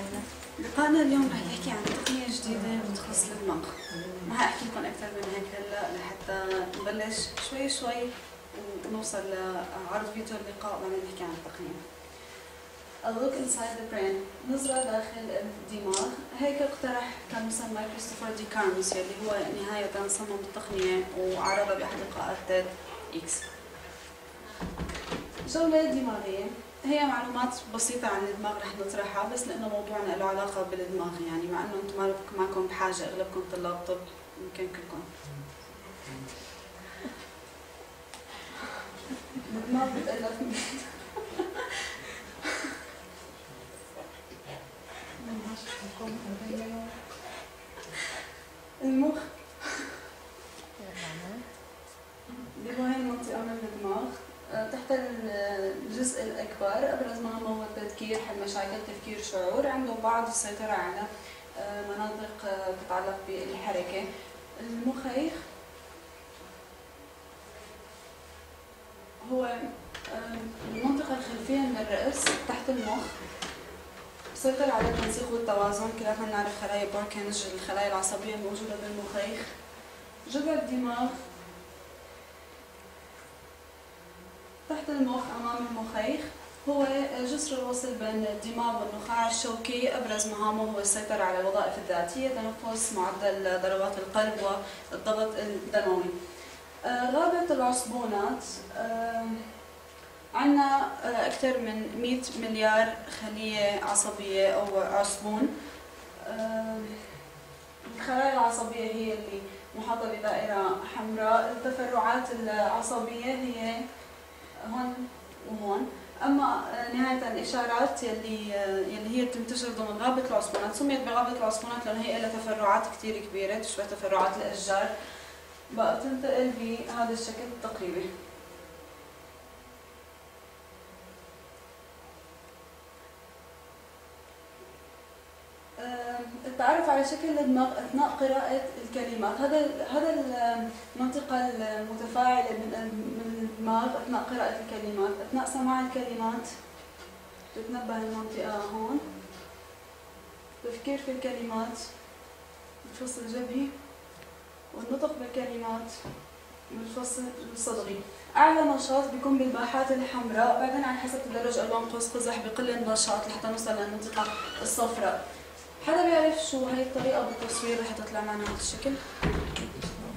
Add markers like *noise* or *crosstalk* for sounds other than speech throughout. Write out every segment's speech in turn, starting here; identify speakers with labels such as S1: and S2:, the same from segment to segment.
S1: لنا؟
S2: لقائنا اليوم رح يحكي عن تقنية جديدة بتخص الدماغ ما حاحكي لكم أكثر من هيك هلأ لحتى نبلش شوي شوي ونوصل لعرض فيديو اللقاء وبعدين نحكي عن التقنية. A look inside the brain. نظرة داخل الدماغ. هيك اقترح كان مسمى كريستوفر دي كارمس يلي هو نهاية صمم التقنية وعرضها بأحد لقاءات تيد إكس جولة دماغية. هي معلومات بسيطة عن الدماغ رح نطرحها بس لأنه موضوعنا له علاقة بالدماغ يعني مع أنه أنتم معكم بحاجة أغلبكم طلاب طب يمكن كلكم. الدماغ بتألف من المخ. اللي هو هي المنطقة من الدماغ. تحت الجزء الأكبر أبرز ما هو التذكير حل مشاكل تفكير شعور. عنده بعض السيطرة على مناطق تتعلق بالحركة. المخيخ هو المنطقة الخلفية من الرأس تحت المخ. سيطر على التنسيق والتوازن. كلنا نعرف خلايا بوركنج الخلايا العصبية الموجودة بالمخيخ. جذع الدماغ. تحت المخ أمام المخيخ هو جسر الوصل بين الدماغ والنخاع الشوكي أبرز مهامه هو السيطرة على الوظائف الذاتية تنفس معدل ضربات القلب والضغط الدموي. غابة العصبونات عندنا أكثر من 100 مليار خلية عصبية أو عصبون. الخلايا العصبية هي اللي محاطة بدائرة حمراء. التفرعات العصبية هي هون وهون. أما نهاية الإشارات يلي يلي هي بتنتشر ضمن غابه العصبونات سميت بغابه العصبونات لأنه هي لها تفرعات كثير كبيرة تشبه تفرعات الأشجار. بقى تنتقل بهذا الشكل التقريبي التعرف على شكل الدماغ أثناء قراءة الكلمات، هذا هذا المنطقة المتفاعلة من الدماغ أثناء قراءة الكلمات، أثناء سماع الكلمات. تتنبه المنطقة هون. تفكير في الكلمات. الفص الجبهي والنطق بالكلمات. بالفص الصدغي. أعلى نشاط بيكون بالباحات الحمراء. بعدين على حسب تدرج ألوان قوس قزح بقل النشاط لحتى نوصل للمنطقة الصفراء. حدا بيعرف شو هاي الطريقة بالتصوير رح تطلع معنا هذا الشكل؟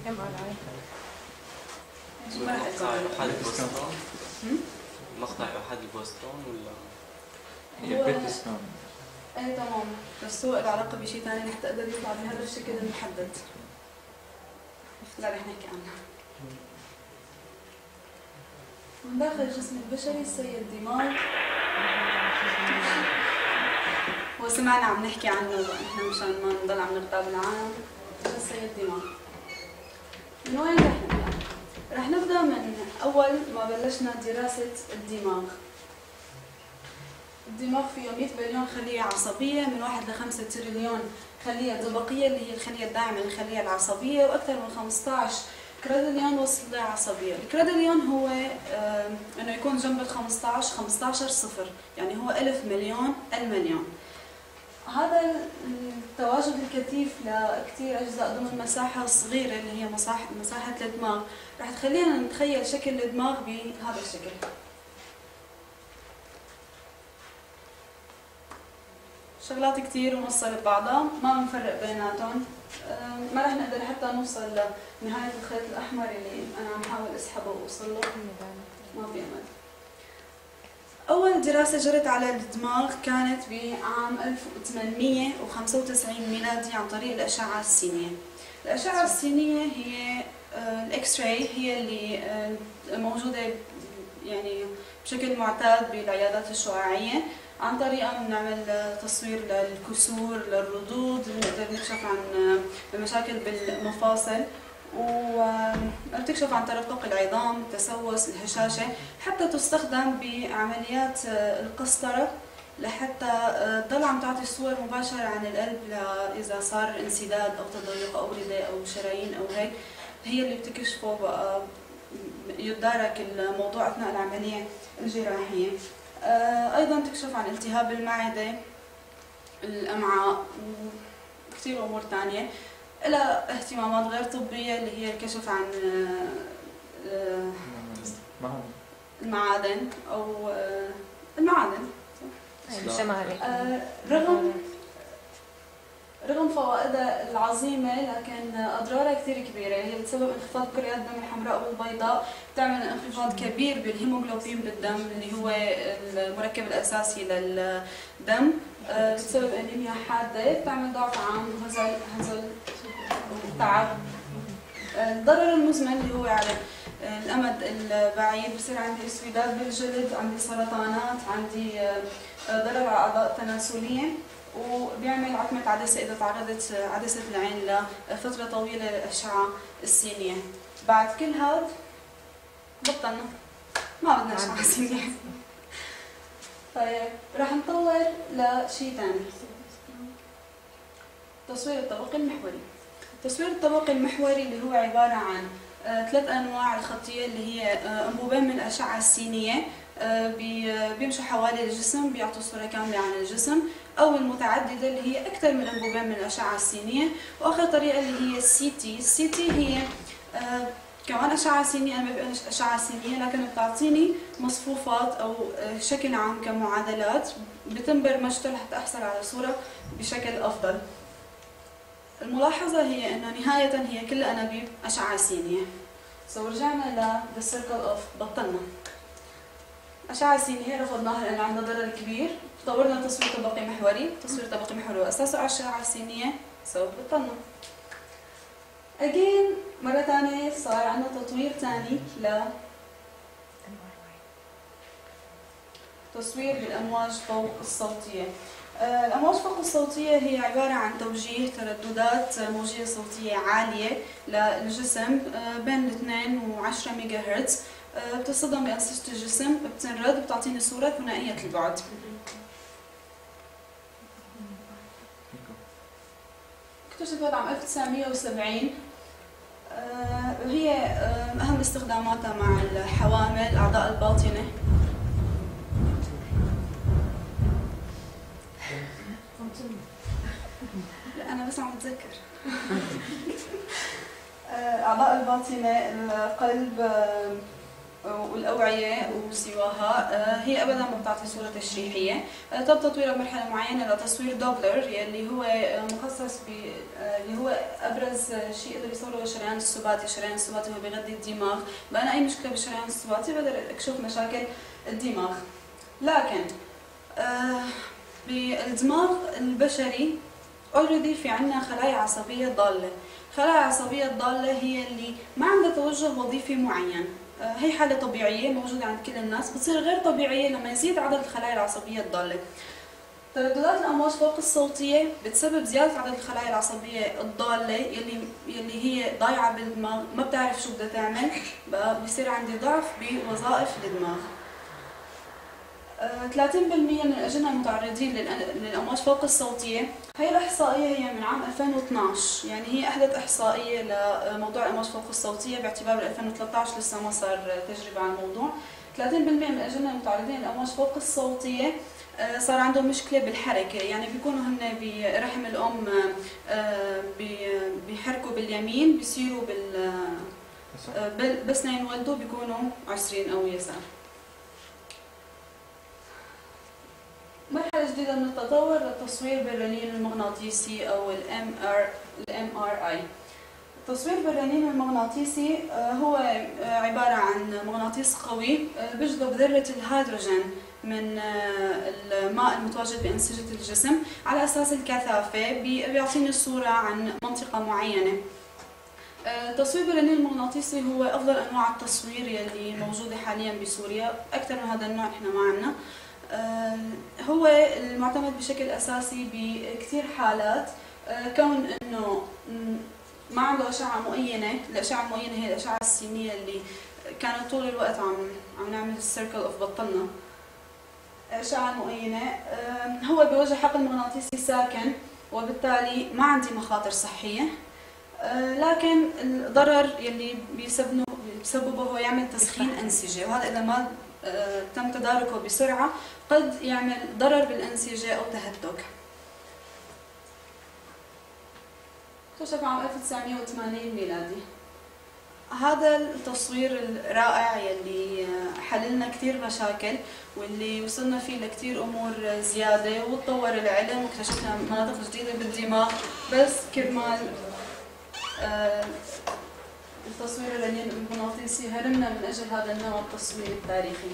S1: كم على
S2: ما رح
S3: مقطع يوحد البوستون مقطع البوستون ولا؟
S2: هي بيتستون إيه تمام. بس هو له علاقة بشيء ثاني رح تقدر يطلع بهذا الشكل المحدد. لا رح نحكي عنها من داخل الجسم البشري السيد الدماغ وسمعنا عم نحكي عنه إحنا مشان ما نضل عم نغطى بالعالم. السيد الدماغ من وين رح نبدأ؟ رح نبدأ من أول ما بلشنا دراسة الدماغ. الدماغ فيه 100 بليون خلية عصبية من 1 ل 5 تريليون خلية طبقية اللي هي الخلية الداعمة للخلية العصبية وأكثر من 15 كرادليون وصلة عصبية الكرادليون هو آه إنه يكون جنب ال 15 15 صفر يعني هو ألف مليون المليون هذا التواجد الكثيف لكثير أجزاء ضمن مساحة صغيرة اللي هي مساحه مساحة الدماغ رح تخلينا نتخيل شكل الدماغ بهذا الشكل. شغلات كثير وموصلة ببعضها ما بنفرق بيناتهم. ما رح نقدر حتى نوصل لنهاية الخيط الأحمر اللي أنا عم حاول أسحبه وأوصل له. ما في أمل. أول دراسة جرت على الدماغ كانت بعام 1895 ميلادي عن طريق الأشعة السينية. الأشعة السينية هي الإكس راي هي اللي موجودة يعني بشكل معتاد بالعيادات الشعاعية عن طريقها بنعمل تصوير للكسور للردود بنقدر نكشف عن المشاكل بالمفاصل. وبتكشف عن ترقق العظام التسوس الهشاشة حتى تستخدم بعمليات القسطرة لحتى تضل عم تعطي صور مباشرة عن القلب إذا صار انسداد أو تضيق أوردة أو شرايين أو هيك. هي اللي بتكشفه بقى يتدارك الموضوع أثناء العملية الجراحية. أيضا تكشف عن التهاب المعدة الأمعاء وكثير أمور ثانية لها اهتمامات غير طبية اللي هي الكشف عن المعادن. أو آه، المعادن آه، رغم رغم فوائدها العظيمة لكن أضرارها كثير كبيرة. هي بتسبب انخفاض كريات الدم الحمراء والبيضاء. بتعمل انخفاض كبير بالهيموغلوبين بالدم اللي هو المركب الأساسي للدم. آه، بتسبب أنيميا حادة. بتعمل ضعف عام هزل هزل. تعب الضرر المزمن اللي هو على الأمد البعيد بصير عندي اسودات بالجلد عندي سرطانات عندي آه، ضرر على أعضاء تناسلية وبيعمل عتمة عدسة إذا تعرضت عدسة العين لفترة طويلة للأشعة السينية. بعد كل هذا بطلنا ما بدنا أشعة سينية. طيب راح نطور لشيء ثاني تصوير الطبق المحوري. تصوير الطبق المحوري اللي هو عبارة عن آه، ثلاث أنواع. الخطية اللي هي آه، أنبوبين من الأشعة السينية آه، بيمشوا حوالي الجسم بيعطوا صورة كاملة عن الجسم. أو المتعددة اللي هي أكثر من أنبوبين من الأشعة السينية. وآخر طريقة اللي هي ال CT ال CT هي كمان أشعة سينية أنا ما أشعة سينية لكن بتعطيني مصفوفات أو شكل عام كمعادلات بتم برمجتها لحتى أحصل على صورة بشكل أفضل. الملاحظة هي أنه نهاية هي كل أنابيب أشعة سينية. سو رجعنا ل the circle of بطلنا. أشعة سينية رفضناها لأن عندها ضرر كبير. طورنا تصوير طبقي محوري. تصوير طبقي محوري وأساسه على الأشعة السينية سو بطلنا. أجين مرة ثانية صار عندنا تطوير ثاني ل تصوير بالأمواج فوق الصوتية. آه، الأمواج فوق الصوتية هي عبارة عن توجيه ترددات موجية صوتية عالية للجسم آه، بين 2 و 10 ميجا هرتز آه، بتصطدم بأنسجة الجسم بتنرد بتعطيني صورة ثنائية البعد. اكتشفت عام 1970 آه، هي أهم استخداماتها مع الحوامل الأعضاء الباطنة. لا *laughs* أنا بس عم بتذكر. *laughs* أعضاء الباطنة القلب والأوعية وسواها آه، هي أبدا ما بتعطي صورة تشريحية. آه، تم تطويرها بمرحلة معينة لتصوير دوبلر يلي هو آه، مخصص ب اللي هو أبرز شيء يقدر يصوره الشريان السباتي، الشريان السباتي هو بيغذي الدماغ، بأنا أي مشكلة بالشريان السباتي بقدر أكشف مشاكل الدماغ. لكن بالدماغ البشري already في عندنا خلايا عصبية ضالة، خلايا عصبية ضالة هي اللي ما عندها توجه وظيفي معين، آه، هي حالة طبيعية موجودة عند كل الناس بتصير غير طبيعية لما يزيد عدد الخلايا العصبية الضالة. ترددات الأمواج فوق الصوتية بتسبب زيادة عدد الخلايا العصبية الضالة يلي يلي هي ضايعة بالدماغ ما بتعرف شو بدها تعمل بصير عندي ضعف بوظائف الدماغ. 30% من الأجنة المتعرضين للأمواج فوق الصوتية. هي الإحصائية هي من عام 2012 يعني هي أحدث إحصائية لموضوع الأمواج فوق الصوتية باعتبار 2013 لسه ما صار تجربة على الموضوع. 30% من الأجنة المتعرضين للأمواج فوق الصوتية آه، صار عندهم مشكلة بالحركة. يعني بيكونوا هن برحم الأم آه، بيحركوا باليمين بيصيروا بال آه، بس ينولدوا بيكونوا عسرين أو يسار. جديدة من التطور للتصوير بالرنين المغناطيسي أو ال MR ال MRI التصوير بالرنين المغناطيسي آه، هو آه، عبارة عن مغناطيس قوي آه، بيجذب ذرة الهيدروجين من الماء المتواجد بأنسجة الجسم على أساس الكثافة بيعطيني الصورة عن منطقة معينة. تصوير بالرنين المغناطيسي هو أفضل أنواع التصوير يلي موجودة حاليا بسوريا أكثر من هذا النوع إحنا ما عندنا. هو المعتمد بشكل أساسي بكثير حالات. آه، كون إنه ما عنده أشعة معينة، الأشعة المعينة هي الأشعة السينية اللي كانت طول الوقت عم عم نعمل السيركل اوف بطلنا أشعة معينة آه، هو بوجه حقل مغناطيسي ساكن وبالتالي ما عندي مخاطر صحية. لكن الضرر يلي بيسببه هو يعمل تسخين أنسجة وهذا إذا ما آه، تم تداركه بسرعة قد يعمل ضرر بالأنسجة أو تهتك اكتشف عام 1980 ميلادي. هذا التصوير الرائع يلي آه، حللنا كثير مشاكل واللي وصلنا فيه لكثير أمور زيادة وتطور العلم واكتشفنا مناطق جديدة بالدماغ. بس كرمال آه التصوير الرنين المغناطيسي هرمنا من أجل هذا النوع التصوير التاريخي.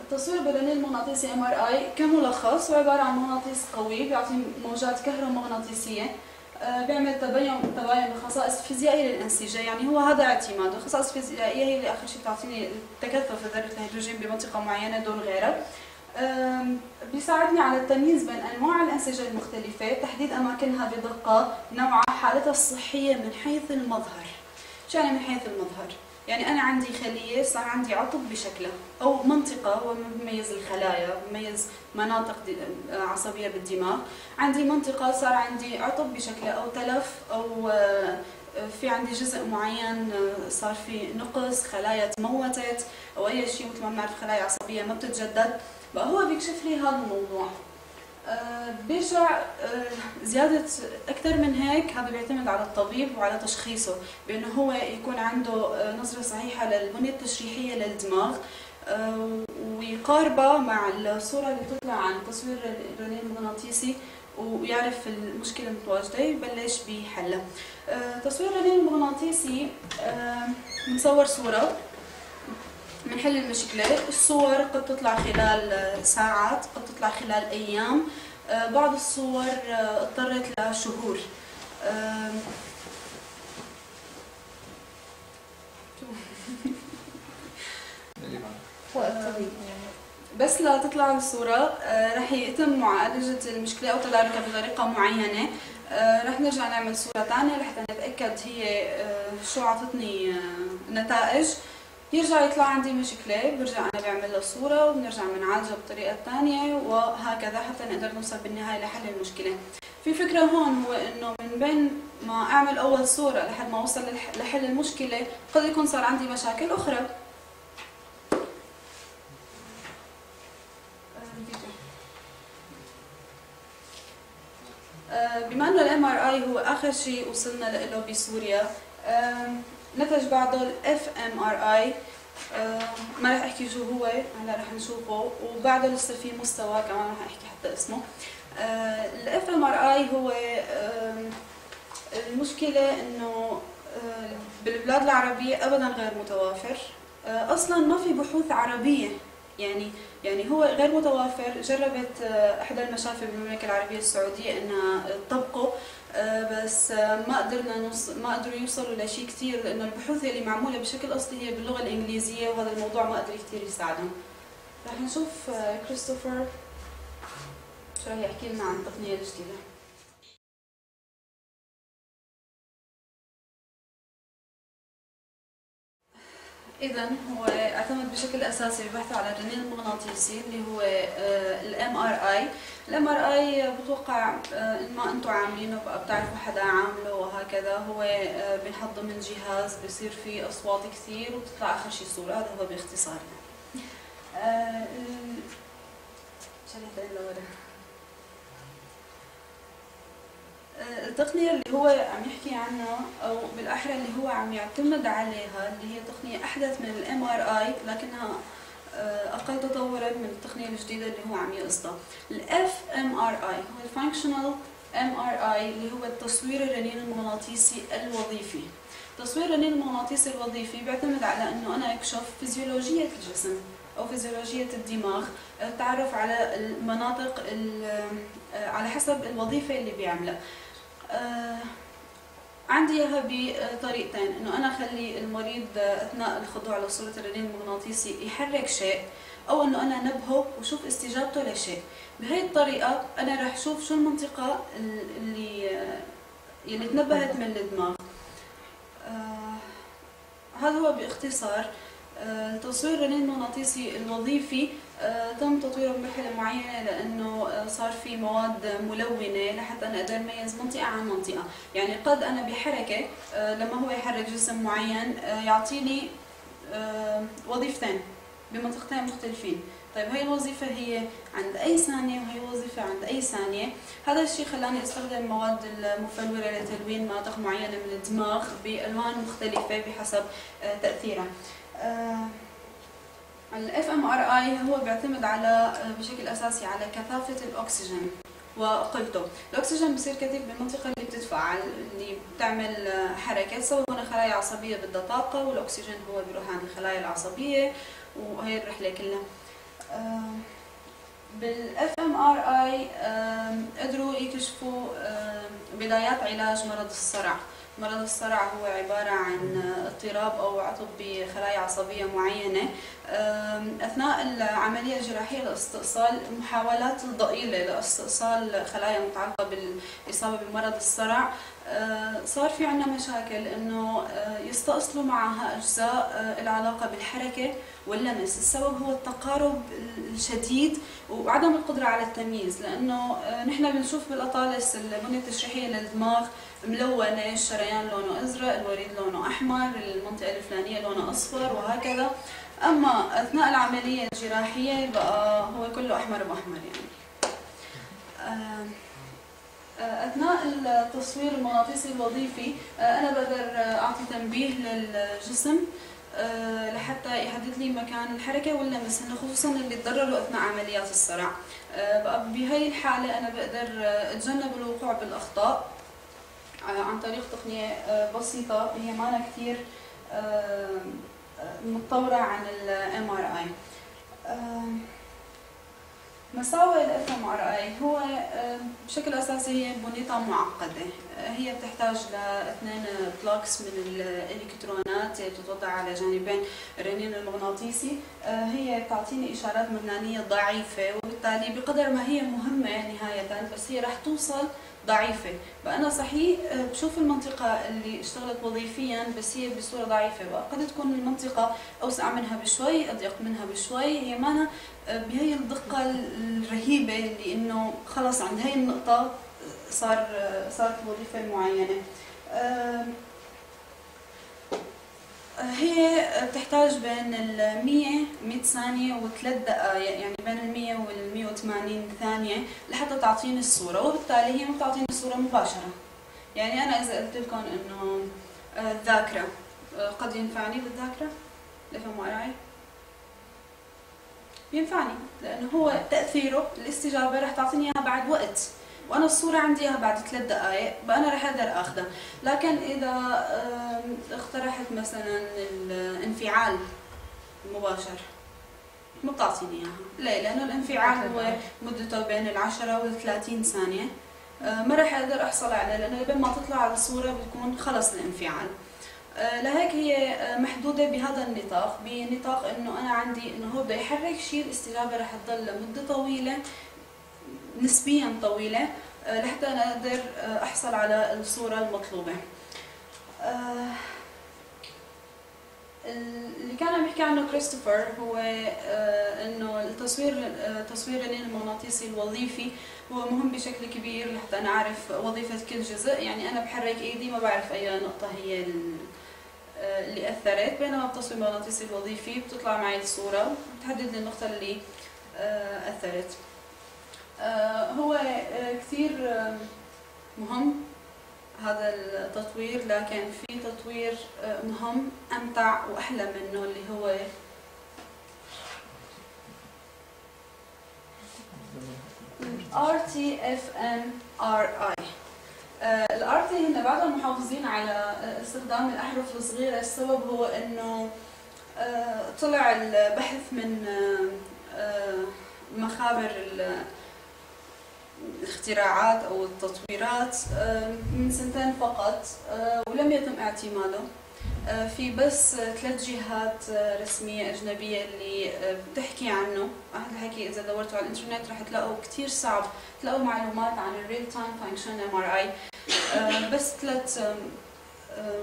S2: التصوير بالرنين المغناطيسي MRI كملخص هو عبارة عن مغناطيس قوي بيعطي موجات كهرومغناطيسية آه، بيعمل تبين تباين بخصائص فيزيائية للأنسجة يعني هو هذا اعتماده الخصائص الفيزيائيه هي اللي آخر شيء بتعطيني تكثف ذره الهيدروجين بمنطقة معينة دون غيرها بيساعدني على التمييز بين أنواع الأنسجة المختلفة تحديد أماكنها بدقة نوعها حالتها الصحية من حيث المظهر. شو يعني من حيث المظهر؟ يعني أنا عندي خلية صار عندي عطب بشكلها أو منطقة هو بميز الخلايا بميز مناطق عصبية بالدماغ. عندي منطقة صار عندي عطب بشكلها أو تلف أو آه، في عندي جزء معين آه، صار في نقص خلايا تموتت أو أي شيء مثل ما بنعرف خلايا عصبية ما بتتجدد. بقى هو بيكشف لي هذا الموضوع آه، بيرجع زيادة أكثر من هيك هذا بيعتمد على الطبيب وعلى تشخيصه بأنه هو يكون عنده نظرة صحيحة للبنية التشريحية للدماغ ويقاربها مع الصورة اللي بتطلع عن تصوير الرنين المغناطيسي ويعرف المشكلة المتواجدة يبلش بحلها تصوير الرنين المغناطيسي بنصور صورة بنحل المشكلة الصور قد تطلع خلال ساعات قد تطلع خلال أيام. آه، بعض الصور آه، اضطرت لشهور. طويل *laughs* بس لتطلع الصورة. آه، رح يتم معالجة المشكلة أو تداركها بطريقة معينة. آه، رح نرجع نعمل صورة ثانية لحتى نتأكد هي آه، شو عطتني نتائج. يرجع يطلع عندي مشكلة برجع أنا بعمل له صورة وبنرجع بنعالجها بطريقة ثانية وهكذا حتى نقدر نوصل بالنهاية لحل المشكلة في فكرة هون هو إنه من بين ما أعمل أول صورة لحد ما أوصل لحل المشكلة قد يكون صار عندي مشاكل أخرى بما انه ال MRI هو اخر شيء وصلنا له بسوريا نتج بعده ال fMRI ما راح أحكي شو هو هلا راح نشوفه. وبعده لسه في مستوى كمان راح أحكي حتى اسمه. ال fMRI هو المشكلة إنه آه، بالبلاد العربية ابدا غير متوافر. آه، أصلا ما في بحوث عربية يعني يعني هو غير متوافر جربت آه، إحدى المشافي بالمملكة العربية السعودية إنها تطبقه آه، بس آه، ما قدرنا نوص... ما قدروا يوصلوا لشيء كثير لأنه البحوث اللي معمولة بشكل أصلي هي باللغة الإنجليزية وهذا الموضوع ما قدر كثير يساعدهم. رح نشوف كريستوفر شو رح يحكي لنا عن التقنيه الجديده اذا هو اعتمد بشكل أساسي ببحثه على الرنين المغناطيسي اللي هو ال MRI ال MRI بتوقع آه، إن ما أنتم عاملينه بقى بتعرفوا حدا عامله وهكذا هو آه، بنحط ضمن جهاز بصير فيه أصوات كثير وبتطلع آخر شيء صورة هذا هو باختصار. يعني شريحه لورا؟ التقنية اللي هو عم يحكي عنها أو بالأحرى اللي هو عم يعتمد عليها اللي هي تقنية أحدث من ال MRI لكنها آه، أقل تطورا من التقنية الجديدة اللي هو عم يقصدها. ال fMRI هو ال functional MRI اللي هو التصوير الرنين المغناطيسي الوظيفي. تصوير الرنين المغناطيسي الوظيفي بيعتمد على إنه أنا أكشف فيزيولوجية الجسم أو فيزيولوجية الدماغ، التعرف على المناطق آه، على حسب الوظيفة اللي بيعملها. آه، عندي إياها بطريقتين إنه أنا أخلي المريض أثناء الخضوع لصوره الرنين المغناطيسي يحرك شيء أو إنه أنا نبهه وشوف استجابته لشيء. بهي الطريقة أنا راح أشوف شو المنطقة اللي اللي تنبهت من الدماغ. آه هذا هو باختصار آه تصوير الرنين المغناطيسي الوظيفي آه، تم تطويره بمرحلة معينة لأنه آه، صار في مواد ملونة لحتى أنا أقدر أميز منطقة عن منطقة، يعني قد أنا بحركة آه، لما هو يحرك جسم معين يعطيني وظيفتين بمنطقتين مختلفين، طيب هاي الوظيفة هي عند أي ثانية وهي وظيفة عند أي ثانية. هذا الشيء خلاني أستخدم المواد المفنورة لتلوين مناطق معينة من الدماغ بألوان مختلفة بحسب آه، تأثيرها. ال fMRI هو بيعتمد على آه، بشكل أساسي على كثافة الأكسجين وقلته. الأكسجين بصير كثيف بالمنطقة اللي بتتفاعل اللي بتعمل آه، حركة هنا خلايا عصبية بدها طاقة والأكسجين هو بيروح عند الخلايا العصبية وهي الرحلة كلها. بال fMRI قدروا يكشفوا بدايات علاج مرض الصرع. مرض الصرع هو عبارة عن اضطراب أو عطب بخلايا عصبية معينة. أثناء العملية الجراحية لاستئصال محاولات ضئيلة لإستئصال خلايا متعلقة بالإصابة بمرض الصرع صار في عنا مشاكل إنه يستأصلوا معها أجزاء العلاقة بالحركة واللمس، السبب هو التقارب الشديد وعدم القدرة على التمييز لأنه نحن بنشوف بالأطالس البنية التشريحية للدماغ ملونة الشريان لونه أزرق الوريد لونه أحمر المنطقة الفلانية لونها أصفر وهكذا. أما أثناء العملية الجراحية بقى هو كله أحمر بأحمر يعني. أثناء التصوير المغناطيسي الوظيفي أنا بقدر أعطي تنبيه للجسم لحتى يحدد لي مكان الحركة واللمس هن خصوصا اللي تضرروا أثناء عمليات الصرع. بهي الحالة أنا بقدر أتجنب الوقوع بالأخطاء عن طريق تقنية آه، بسيطة هي ما كثير آه، متطورة عن MRI. مساوئ ال fMRI هو بشكل أساسي هي بنيتها معقدة. هي بتحتاج لاثنين blocks من الإلكترونات تتوضع على جانبين الرنين المغناطيسي. آه، هي بتعطيني إشارات مغناطيسيه ضعيفة وبالتالي بقدر ما هي مهمة نهاية بس هي رح توصل ضعيفة. فأنا صحيح آه، بشوف المنطقة اللي اشتغلت وظيفيا بس هي بصورة ضعيفة. قد تكون المنطقة أوسع منها بشوي أضيق منها بشوي. هي مانا آه، بهي الدقة الرهيبة اللي إنه خلص عند هي النقطة آه، صار صارت الوظيفة المعينة هي بتحتاج بين ال 100 100 ثانية وثلاث دقائق يعني بين ال 100 وال 180 ثانية لحتى تعطيني الصورة. وبالتالي هي ما بتعطيني الصورة مباشرة. يعني أنا إذا قلت لكم إنه آه، الذاكرة آه، قد ينفعني بالذاكرة؟ لفهموا علي؟ بينفعني لأنه هو تأثيره الاستجابة رح تعطيني إياها بعد وقت. وأنا الصورة عندي إياها بعد ثلاث دقائق بقى أنا رح أقدر اخذها لكن إذا اقترحت مثلا الانفعال المباشر ما بتعطيني إياها. ليه؟ لأنه الانفعال هو مدته بين العشرة وال 30 ثانية. آه، ما رح أقدر أحصل عليه لأنه بين ما تطلع على الصورة بتكون خلص الانفعال. آه، لهيك هي آه، محدودة بهذا النطاق بنطاق إنه أنا عندي إنه هو بده يحرك شيء الاستجابه رح تضل لمدة طويلة. نسبيا طويلة آه، لحتى أنا أقدر آه، أحصل على الصورة المطلوبة. آه، اللي كان عم يحكي عنه كريستوفر هو إنه التصوير تصوير الرنين المغناطيسي الوظيفي هو مهم بشكل كبير لحتى أنا اعرف وظيفة كل جزء. يعني أنا بحرك إيدي ما بعرف أي نقطة هي اللي أثرت بينما بالتصوير المغناطيسي الوظيفي بتطلع معي الصورة بتحدد لي النقطة اللي أثرت. هو آه، كثير آه، مهم هذا التطوير لكن في تطوير مهم أمتع وأحلى منه اللي هو RTFMRI ال RT هن بعدهم محافظين على استخدام الأحرف الصغيرة. السبب هو إنه طلع البحث من مخابر الاختراعات أو التطويرات من سنتين فقط ولم يتم اعتماده. في بس ثلاث جهات رسمية أجنبية اللي بتحكي عنه. هذا الحكي إذا دورتوا على الإنترنت رح تلاقوا كثير صعب. تلاقوا معلومات عن ال real time function MRI بس ثلاث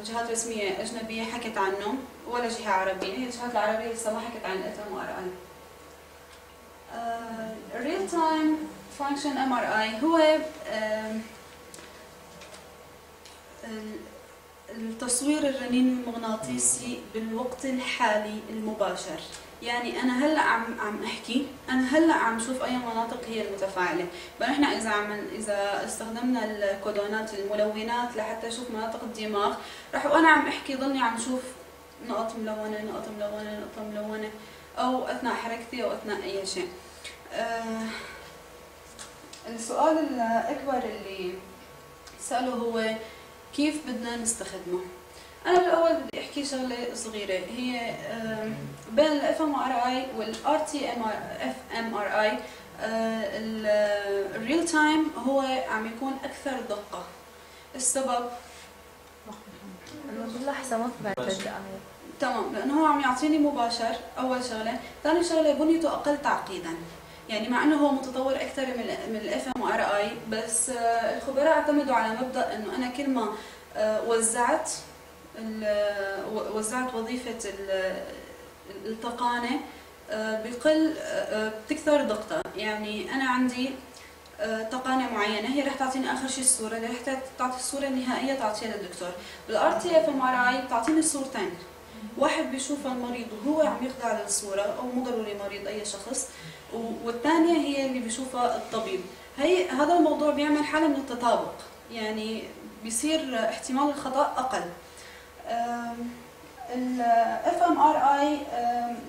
S2: جهات رسمية أجنبية حكت عنه ولا جهة عربية. هي الجهات العربية لسه ما حكت عن ال MRI. ال real time function MRI هو التصوير الرنين المغناطيسي بالوقت الحالي المباشر. يعني أنا هلأ عم عم أحكي أنا هلأ عم شوف أي مناطق هي المتفاعلة. فنحن إذا عم إذا استخدمنا الكودونات الملونات لحتى أشوف مناطق الدماغ رح وأنا عم أحكي ضلني عم شوف نقط ملونة نقط ملونة نقطه ملونة أو أثناء حركتي أو أثناء أي شيء. آه السؤال الأكبر اللي سأله هو كيف بدنا نستخدمه؟ أنا بالأول بدي أحكي شغلة صغيرة هي بين ال fMRI وال RT ام fMRI ال real time هو عم يكون أكثر دقة. السبب؟
S1: باللحظة ما
S2: تمام لأنه هو عم يعطيني مباشر أول شغلة. ثاني شغلة بنيته أقل تعقيدا. يعني مع إنه هو متطور أكثر من من ال fMRI بس آه، الخبراء اعتمدوا على مبدأ إنه أنا كل ما آه، وزعت وزعت وظيفة التقانة آه، بقل بتكثر دقتها يعني أنا عندي تقانة معينة هي رح تعطيني آخر شيء الصورة اللي رح تعطي الصورة النهائية تعطيها للدكتور. بال RT fMRI بتعطيني صورتين. واحد بيشوف المريض وهو عم يخضع للصورة أو مو ضروري مريض أي شخص. والثانية هي اللي بيشوفها الطبيب. هي هذا الموضوع بيعمل حالة من التطابق. يعني بيصير احتمال الخطأ أقل. ال FMRI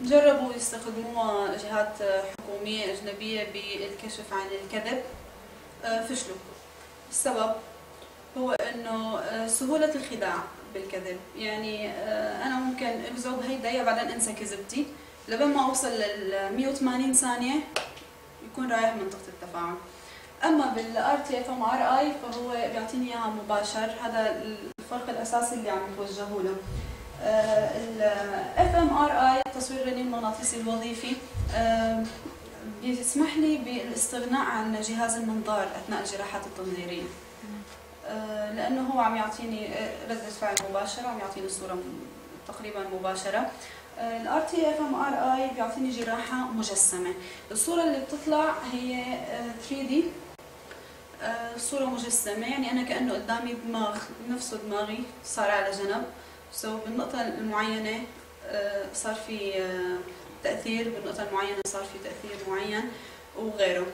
S2: جربوا يستخدموها جهات حكومية أجنبية بالكشف عن الكذب. أه، فشلوا. السبب هو إنه أه، سهولة الخداع. بالكذب. يعني أه، أنا ممكن اكذب هي الدقيقه بعدين أنسى كذبتي. لبين ما أوصل لل 180 ثانية يكون رايح منطقة التفاعل. أما بالار تي اف ام ار اي فهو بيعطيني إياها مباشر. هذا الفرق الأساسي اللي عم يتوجهوا له. ال FMRI التصوير الرنين المغناطيسي الوظيفي. آه، بيسمح لي بالاستغناء عن جهاز المنظار أثناء الجراحات التنظيرية. آه، لأنه هو عم يعطيني رده فعل مباشرة عم يعطيني صورة تقريبا مباشرة. الار تي اف ام ار اي بيعطيني جراحة مجسمة. الصورة اللي بتطلع هي 3 آه، D آه، صورة مجسمة يعني أنا كأنه قدامي دماغ نفسه دماغي صار على جنب. so بالنقطة المعينة آه، صار في تأثير بالنقطة المعينة صار في تأثير معين وغيره.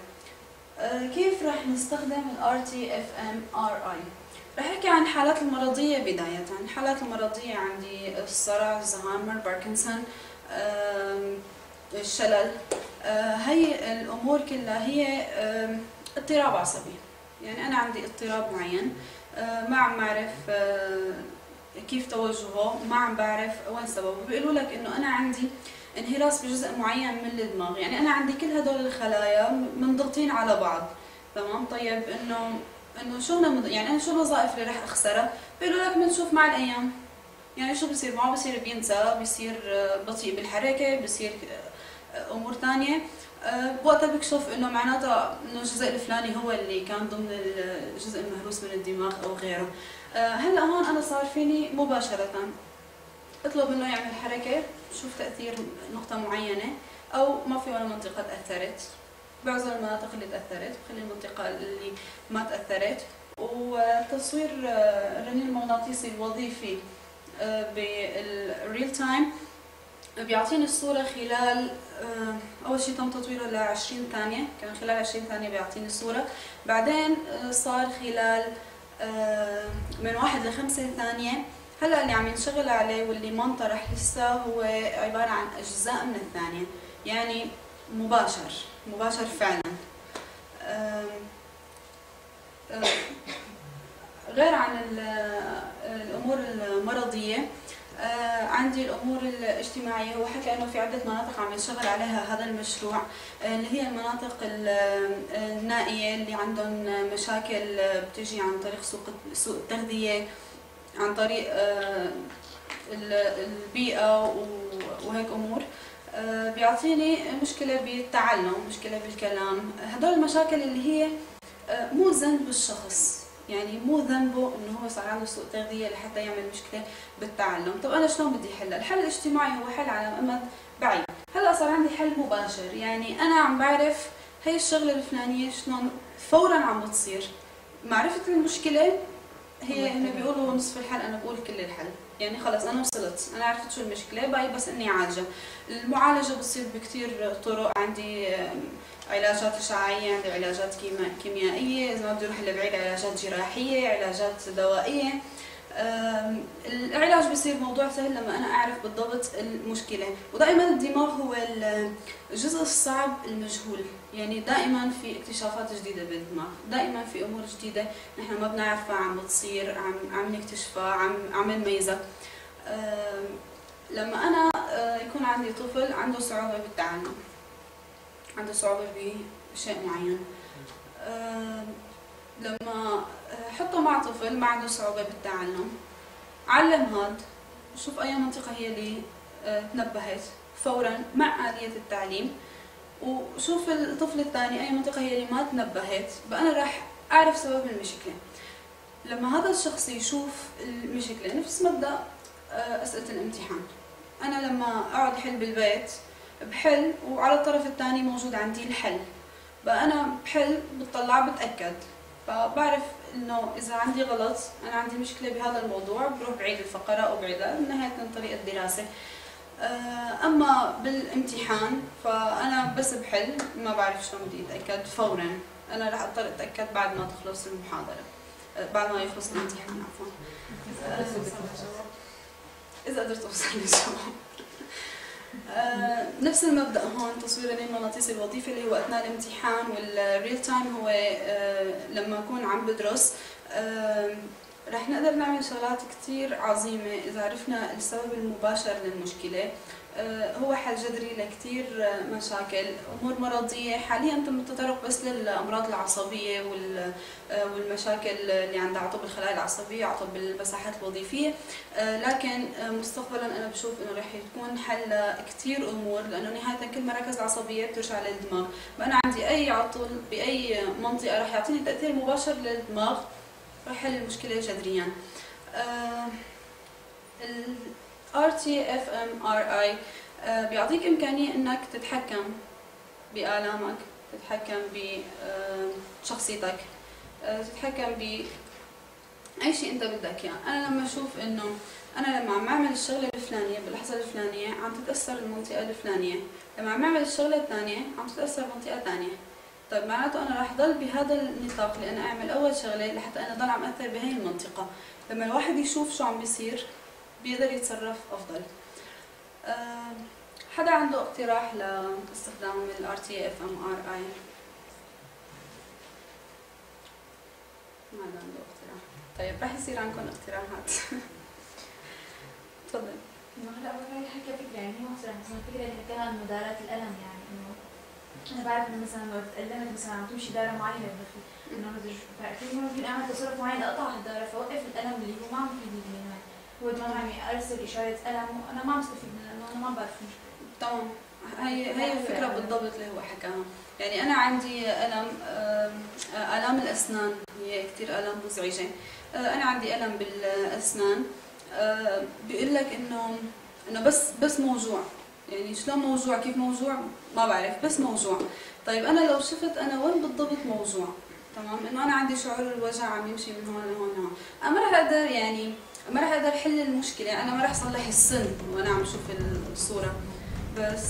S2: كيف رح نستخدم ال RTFMRI رح أحكي عن الحالات المرضية بداية. الحالات المرضية عندي الصرع الزهايمر باركنسون الشلل. آه، هي الأمور كلها هي اضطراب عصبي. يعني أنا عندي اضطراب معين. آه، ما عم بعرف آه، كيف توجهه ما عم بعرف وين سببه. بيقولوا لك إنه أنا عندي انهراس بجزء معين من الدماغ. يعني أنا عندي كل هدول الخلايا منضغطين على بعض. تمام؟ طيب إنه إنه شو مد... يعني أنا شو الوظائف اللي رح أخسرها؟ بيقولوا لك بنشوف مع الأيام. يعني شو بصير؟ معه بصير بينسى بصير بطيء بالحركة بصير آه، أمور ثانية. آه، بوقتها بكشف إنه معناتها إنه الجزء الفلاني هو اللي كان ضمن الجزء المهروس من الدماغ أو غيره. آه، هلأ هون أنا صار فيني مباشرة أطلب منه يعمل حركة. شوف تأثير نقطة معينة أو ما في ولا منطقة تأثرت. بعزل المناطق اللي تأثرت بخلي المنطقة اللي ما تأثرت. وتصوير آه، الرنين المغناطيسي الوظيفي آه، بالريل تايم بيعطيني الصورة خلال آه، أول شيء تم تطويره ل 20 ثانية. كان خلال 20 ثانية بيعطيني الصورة. بعدين صار خلال من واحد لخمسة ثانية هلا اللي عم ينشغل عليه واللي ما انطرح لسه هو عبارة عن أجزاء من الثانية يعني مباشر مباشر فعلا. غير عن الأمور المرضية آه، عندي الأمور الاجتماعية. هو حكى إنه في عدة مناطق عم يشتغل عليها هذا المشروع آه، اللي هي المناطق النائية اللي عندهم مشاكل بتجي عن طريق سوق سوق التغذية. عن طريق آه، البيئة وهيك أمور. آه، بيعطيني مشكلة بالتعلم مشكلة بالكلام. هدول المشاكل اللي هي آه، مو ذنب الشخص. يعني مو ذنبه إنه هو صار عنده سوء تغذية لحتى يعمل مشكلة بالتعلم، طب أنا شلون بدي حلها؟ الحل الاجتماعي هو حل على مدى بعيد، هلأ صار عندي حل مباشر، يعني أنا عم بعرف هي الشغلة الفلانية شلون فورا عم بتصير، معرفة المشكلة هي هن بيقولوا نصف الحل أنا بقول كل الحل. يعني خلص أنا وصلت. أنا عرفت شو المشكلة باقي بس إني اعالجها المعالجة بتصير بكثير طرق. عندي علاجات إشعاعية عندي علاجات كيميائية. إذا ما بدي أروح لبعيد علاجات جراحية علاجات دوائية. العلاج بيصير موضوع سهل لما أنا أعرف بالضبط المشكلة. ودائما الدماغ هو ال- الجزء الصعب المجهول. يعني دائما في اكتشافات جديدة بالدماغ. دائما في أمور جديدة نحن ما بنعرفها عم بتصير عم عم نكتشفها عم عم نميزها. لما أنا آه، يكون عندي طفل عنده صعوبة بالتعلم. عنده صعوبة بشيء معين. لما حطه مع طفل ما عنده صعوبة بالتعلم علم هاد شوف أي منطقة هي اللي آه، تنبهت فورا مع آلية التعليم. وشوف الطفل الثاني أي منطقة هي اللي ما تنبهت. أنا راح أعرف سبب المشكلة. لما هذا الشخص يشوف المشكلة نفس مبدأ آه، أسئلة الامتحان. أنا لما أقعد حل بالبيت بحل وعلى الطرف الثاني موجود عندي الحل. أنا بحل بطلع بتأكد. فبعرف إنه إذا عندي غلط أنا عندي مشكلة بهذا الموضوع بروح بعيد الفقرة وبعيدها نهاية طريقه الدراسة. آه، أما بالامتحان فأنا بس بحل ما بعرف شلون بدي أتأكد فورا. أنا راح أضطر أتأكد بعد ما تخلص المحاضرة آه، بعد ما يخلص الامتحان عفوا. إذا قدرت أوصل للجواب. آه، نفس المبدأ هون تصوير المغناطيسي الوظيفي اللي هو أثناء الامتحان والريل تايم هو آه، لما أكون عم بدرس. آه، رح نقدر نعمل شغلات كتير عظيمة إذا عرفنا السبب المباشر للمشكلة. آه، هو حل جذري لكتير آه، مشاكل. أمور مرضية حاليا تم التطرق بس للأمراض العصبية وال- آه، والمشاكل اللي عندها عطب الخلايا العصبية عطب المساحات الوظيفية. آه، لكن آه، مستقبلا أنا بشوف إنه رح يكون حل كتير أمور لأنه نهاية كل مراكز العصبية بترجع للدماغ. فأنا عندي أي عطل بأي منطقة رح يعطيني تأثير مباشر للدماغ رح يحل المشكلة جذريا. آه، RTFMRI آه، بيعطيك إمكانية إنك تتحكم بآلامك تتحكم بشخصيتك تتحكم ب أي شيء أنت بدك إياه. أنا لما أشوف إنه أنا لما عم أعمل الشغلة الفلانية باللحظة الفلانية عم تتأثر المنطقة الفلانية. لما عم أعمل الشغلة الثانية عم تتأثر منطقة ثانية طيب معناته أنا راح ضل بهذا النطاق أنا أعمل أول شغلة لحتى أنا ضل عم أثر بهي المنطقة. لما الواحد يشوف شو عم بيصير بيقدر يتصرف أفضل. حدا عنده اقتراح لاستخدام ال RTFMRI ما حدا عنده اقتراح. طيب رح يصير عندكم اقتراحات. *laughs* تفضل.
S4: انه هلا اول حكى فكرة يعني هي مثلا الفكرة اللي حكاها عن مدارات الألم يعني إنه أنا بعرف إنه مثلا لو تألمت مثلا عم تمشي دائره معينة بخي. إنه ممكن أعمل تصرف معين أقطع الدائره فوقف الألم اللي هو ما عم يفيدني هو دائما عم يرسل اشاره الم وأنا ما عم استفيد منه لأنه أنا ما بعرف
S2: تمام هي هي الفكرة بالضبط اللي هو حكاها يعني أنا عندي ألم الام الأسنان. هي كثير الام مزعجة. آه، أنا عندي ألم بالأسنان. آه، بيقول لك انه إنه بس بس موجوع. يعني شلون موجوع؟ كيف موجوع؟ ما بعرف بس موجوع. طيب أنا لو شفت أنا وين بالضبط موجوع؟ تمام؟ إنه أنا عندي شعور الوجع عم يمشي من هون لهون لهون. أنا ما رح أقدر يعني ما رح أقدر حل المشكلة أنا ما رح اصلح السن وأنا عم شوف الصورة. بس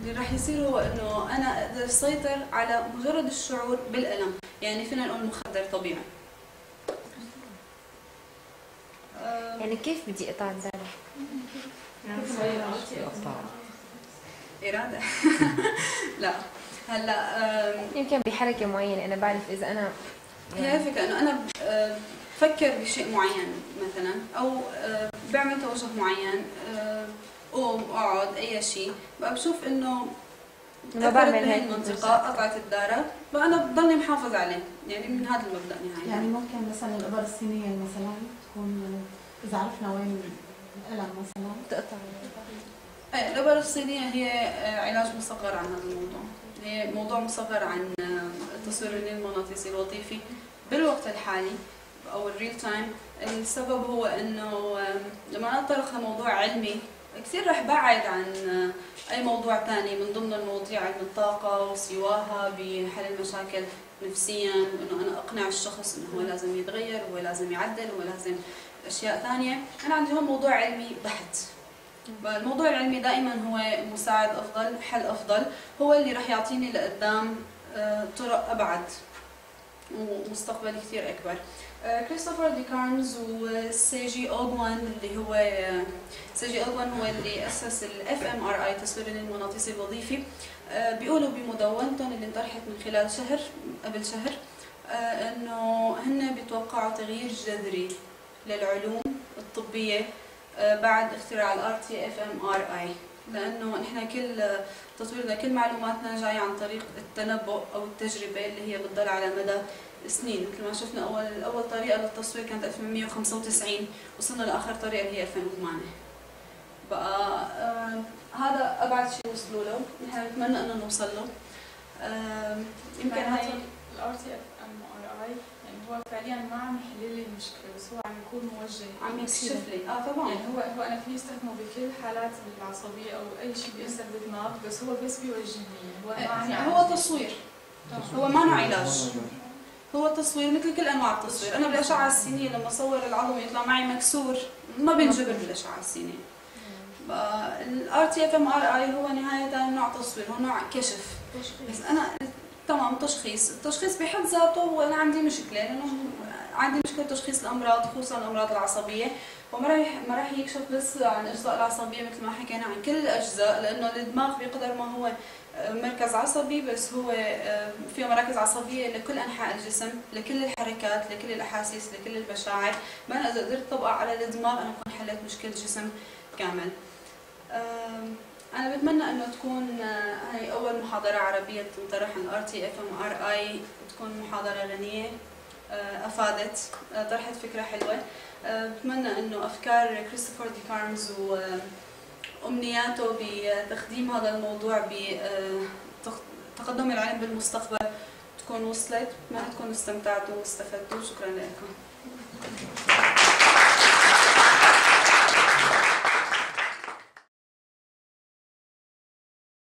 S2: اللي راح يصير هو إنه أنا أقدر اسيطر على مجرد الشعور بالألم. يعني فينا نقول مخدر طبيعي. آه،
S1: يعني كيف بدي أقطع الدارة؟
S2: إرادة. *laughs* لا. هلأ
S1: يمكن بحركة معينة أنا بعرف إذا أنا
S2: هي الفكرة إنه أنا بفكر بشيء معين مثلا أو آه، بعمل توجه معين آه، قوم أقعد أي شيء. بقى بشوف إنه
S1: ما
S2: أثرت
S1: بعمل
S2: بهي
S1: هيك.
S2: المنطقة قطعت الدارة بقى أنا بضلني محافظ عليه. يعني من هذا المبدأ نهائيا.
S5: يعني ممكن مثلا الإبر الصينية مثلا تكون إذا عرفنا وين الألم مثلا.
S1: تقطع.
S2: إيه الإبر الصينية هي آه، علاج مصغر عن هذا الموضوع. هي موضوع مصغر عن التصوير المغناطيسي الوظيفي بالوقت الحالي. أو الريل تايم السبب هو آه، لما أتطرق لموضوع علمي كثير رح بعد عن آه، أي موضوع ثاني من ضمن المواضيع علم الطاقة وسواها بحل المشاكل نفسيا وانه أنا أقنع الشخص إنه هو لازم يتغير وهو لازم يعدل وهو لازم أشياء ثانية. أنا عندي هون موضوع علمي بحت. الموضوع العلمي دائما هو مساعد أفضل حل أفضل. هو اللي راح يعطيني لقدام آه، طرق أبعد ومستقبل كثير أكبر. كريستوفر دي كارنز وسيجي اوغاوا اللي هو آه، سيجي اوغاوا هو اللي أسس ال FMRI تصوير المغناطيسي الوظيفي. آه، بيقولوا بمدونتهم اللي انطرحت من خلال شهر قبل شهر إنه هن بيتوقعوا تغيير جذري للعلوم الطبية بعد اختراع الار تي اف ام ار اي لأنه نحن كل تطويرنا كل معلوماتنا جاية عن طريق التنبؤ أو التجربة اللي هي بتضل على مدى سنين مثل ما شفنا اول أول طريقة للتصوير كانت 1895 وصلنا لآخر طريقة اللي هي 2008 بقى آه هذا أبعد شيء وصلوا له نحن نتمنى إنه نوصل له. آه يمكن هاي
S6: الار تي اف ام ار اي يعني هو فعليا ما عم يحل لي المشكلة بس هو عم يكون موجه
S2: عم يكشف لي. آه طبعا.
S6: يعني هو هو أنا فيني استخدمه بكل حالات العصبية أو أي شيء بيأثر بالدماغ بس هو بس بيوجهني يعني هو ما عم
S2: يعني هو تصوير هو ما علاج. هو تصوير مثل كل أنواع التصوير. أنا بالأشعة السينيه لما اصور العظم يطلع معي مكسور ما بنجبر بالأشعة السينيه الار تي اف ام ار اي هو نهاية نوع تصوير هو نوع كشف. بس أنا تمام تشخيص. التشخيص بحد ذاته هو أنا عندي مشكلة لأنه عندي مشكلة تشخيص الأمراض خصوصا الأمراض العصبية. وما راح ما راح يكشف بس عن الاجزاء العصبية مثل ما حكينا عن كل الأجزاء لأنه الدماغ بقدر ما هو مركز عصبي بس هو آه، فيه مراكز عصبية لكل أنحاء الجسم لكل الحركات لكل الأحاسيس لكل المشاعر ما أنا إذا قدرت طبقة على الدماغ أنا بكون حليت مشكلة جسم كامل. أنا بتمنى إنه تكون آه، هاي أول محاضرة عربية تنطرح عن ار تي اف ام ار اي تكون محاضرة غنية آه، أفادت طرحت فكرة حلوة. بتمنى إنه أفكار كريستوفر دي كارمز و أمنياته بتقديم هذا الموضوع بتقدم العلم بالمستقبل تكون وصلت. ما تكونوا استمتعتوا واستفدتوا. شكرا لكم.